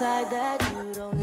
side that you don't